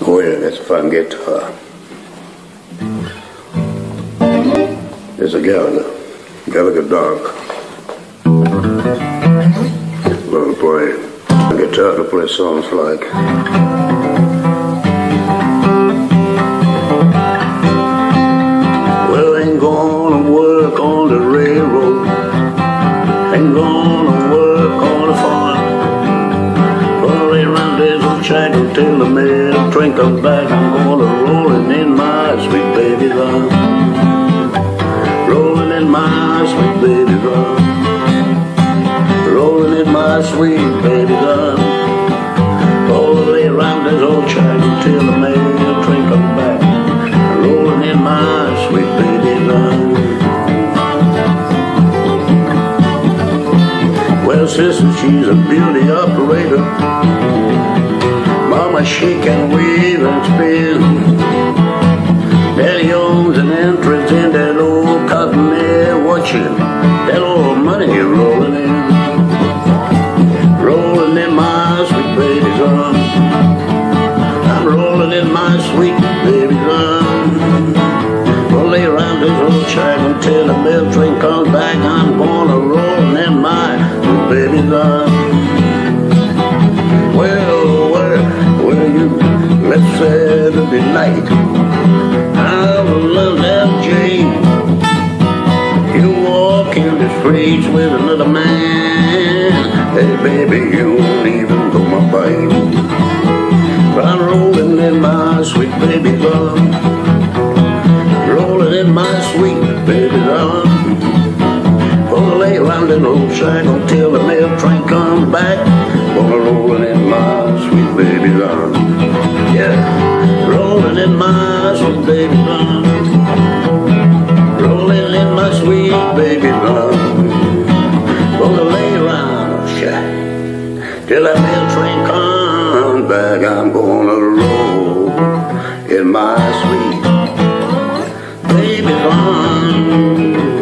Oh yeah, that's a fine guitar. There's a Gallagher, Gallagher Doc. Learn to play guitar to play songs like. Well, ain't gonna work on the railroad. Ain't gonna comes back. I'm gonna rolling in my sweet baby love. Rolling in my sweet baby love. Rolling in my sweet baby love. All the way around this old shack until the train comes back. Rolling in my sweet baby love. Well, sister, she's a beauty operator. Mama, she can weave and spin. Daddy owns an entrance in that old cotton mill, watching that old money rolling in. Rolling in my sweet baby's arms. I'm rolling in my sweet baby's arms. Well, lay around this old shack until the mail train comes back. I'm gonna roll in my sweet baby's arms. Let's Saturday night. I will love that Jane. You walk in the streets with another man. Hey, baby, you won't even go my. But I'm rolling in my sweet baby love. Rolling in my sweet baby love. Gonna lay around in old shack until the mail train comes back. Gonna rolling in my sweet baby love in my sweet baby love. Rolling in my sweet baby love. Gonna lay around shack till that mail train comes back. I'm gonna roll in my sweet baby love.